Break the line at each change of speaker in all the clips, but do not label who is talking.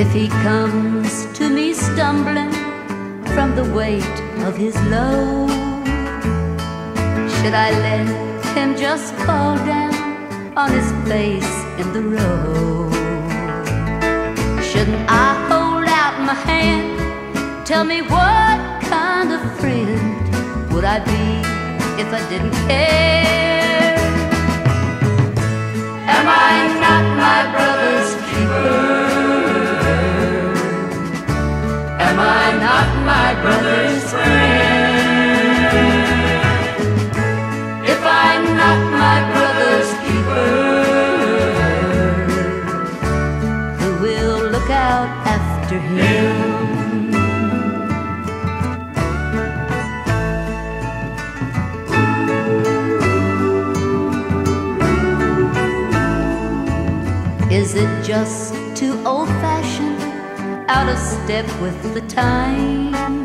If he comes to me stumbling from the weight of his load, should I let him just fall down on his face in the road? Shouldn't I hold out my hand? Tell me what kind of friend would I be if I didn't care? Am I brother's friend? If I'm not my brother's keeper, who will look out after him? Is it just too old fashioned, out of step with the times?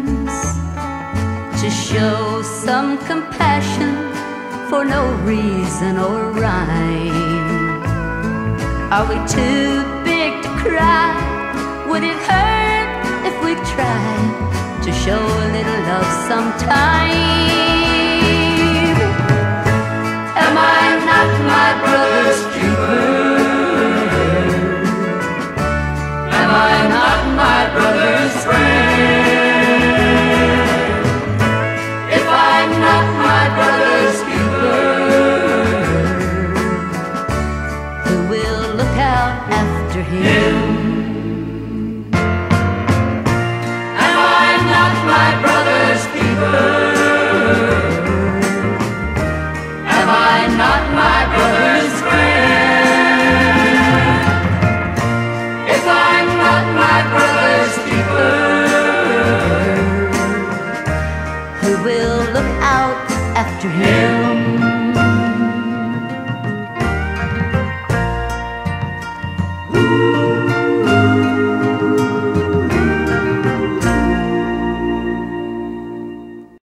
To show some compassion for no reason or rhyme? Are we too big to cry? Would it hurt if we tried to show a little love sometime? After him? Am I not my brother's keeper? Am I not my brother's friend? If I'm not my brother's keeper, who will look out after him?